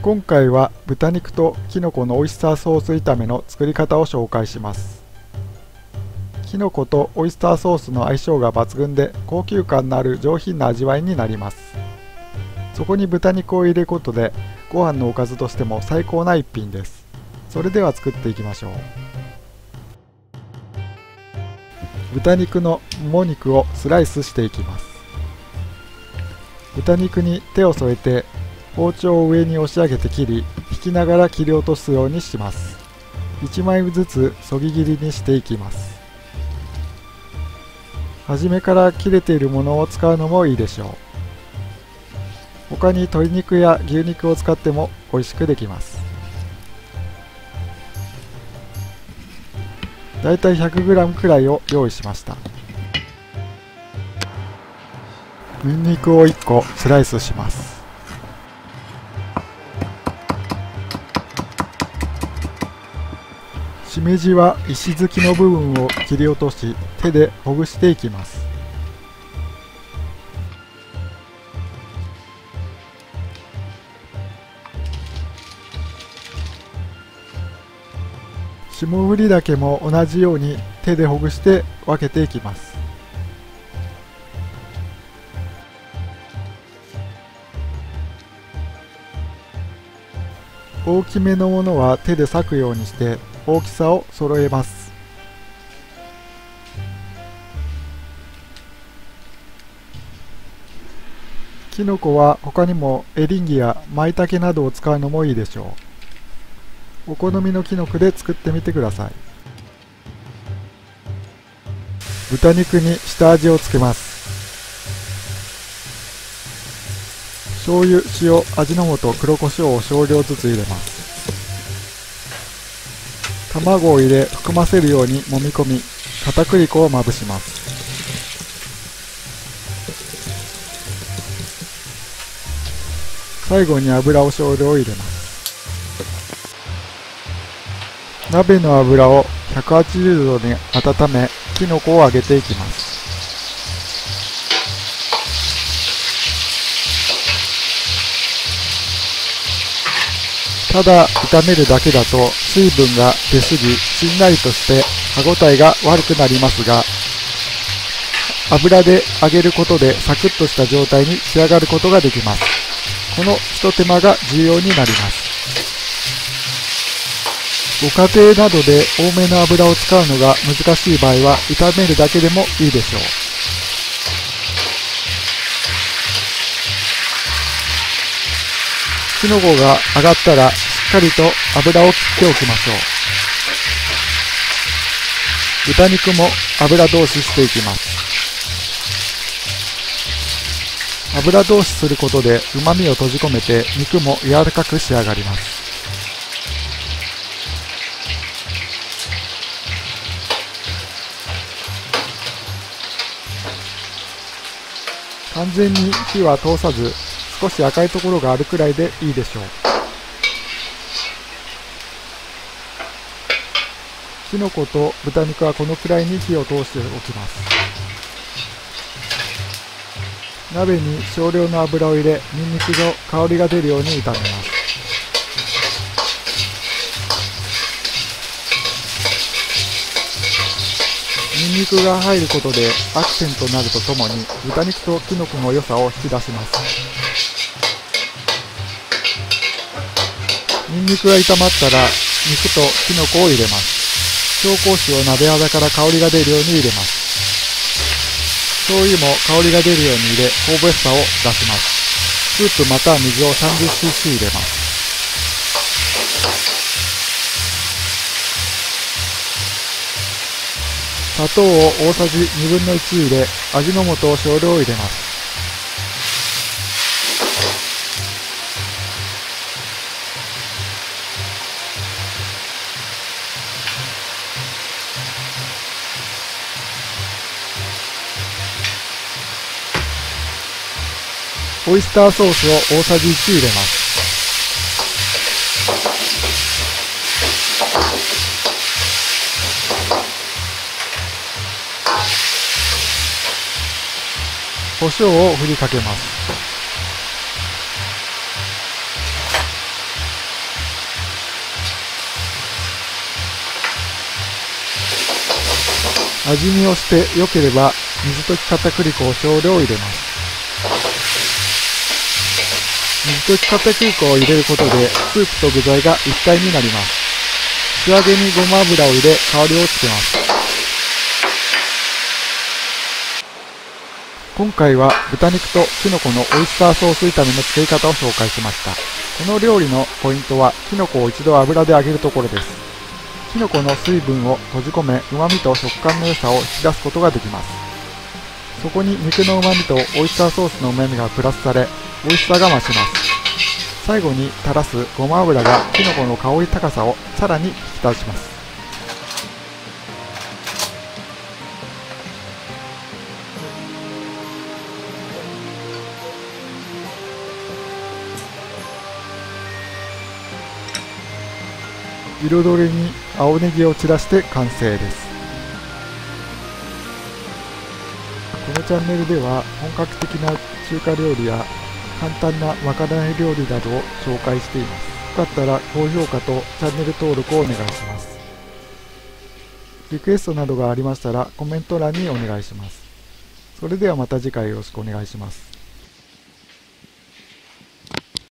今回は豚肉ときのこのオイスターソース炒めの作り方を紹介します。きのことオイスターソースの相性が抜群で高級感のある上品な味わいになります。そこに豚肉を入れることでご飯のおかずとしても最高な一品です。それでは作っていきましょう。豚肉のもも肉をスライスしていきます。豚肉に手を添えて包丁を上に押し上げて切り引きながら切り落とすようにします。1枚ずつそぎ切りにしていきます。初めから切れているものを使うのもいいでしょう。他に鶏肉や牛肉を使っても美味しくできます。だいたい 100g くらいを用意しました。にんにくを1個スライスします。しめじは石突きの部分を切り落とし手でほぐしていきます。霜降りだけも同じように手でほぐして分けていきます。大きめのものは手で裂くようにして大きさを揃えます。きのこは他にもエリンギやマイタケなどを使うのもいいでしょう。お好みのきのこで作ってみてください。豚肉に下味をつけます。醤油、塩、味の素、黒胡椒を少量ずつ入れます。卵を入れ含ませるように揉み込み片栗粉をまぶします。最後に油を少量入れます。鍋の油を180度に温めきのこを揚げていきます。ただ炒めるだけだと水分が出すぎしんなりとして歯ごたえが悪くなりますが油で揚げることでサクッとした状態に仕上がることができます。このひと手間が重要になります。ご家庭などで多めの油を使うのが難しい場合は炒めるだけでもいいでしょう。きのこが揚がったらしっかりと油を切っておきましょう。豚肉も油通ししていきます。油通しすることで旨味を閉じ込めて肉も柔らかく仕上がります。完全に火は通さず少し赤いところがあるくらいでいいでしょう。きのこと豚肉はこのくらいに火を通しておきます。鍋に少量の油を入れにんにくの香りが出るように炒めます。にんにくが入ることでアクセントになるとともに豚肉ときのこの良さを引き出します。にんにくが炒まったら肉ときのこを入れます。紹興酒を鍋肌から香りが出るように入れます。醤油も香りが出るように入れ香ばしさを出します。スープまたは水を 30cc 入れます。砂糖を大さじ1分の1入れ味の素を少量入れます。オイスターソースを大さじ1入れます。胡椒を振りかけます。味見をして良ければ水溶き片栗粉を少量入れます。水溶き片栗粉を入れることでスープと具材が一体になります。仕上げにごま油を入れ香りをつけます。今回は豚肉ときのこのオイスターソース炒めの作り方を紹介しました。この料理のポイントはきのこを一度油で揚げるところです。きのこの水分を閉じ込め旨味と食感の良さを引き出すことができます。そこに肉の旨味とオイスターソースの旨味がプラスされ美味しさが増します。最後に垂らすごま油がきのこの香り高さをさらに引き出します。彩りに青ネギを散らして完成です。このチャンネルでは本格的な中華料理や簡単なまかない料理などを紹介しています。よかったら高評価とチャンネル登録をお願いします。リクエストなどがありましたらコメント欄にお願いします。それではまた次回よろしくお願いします。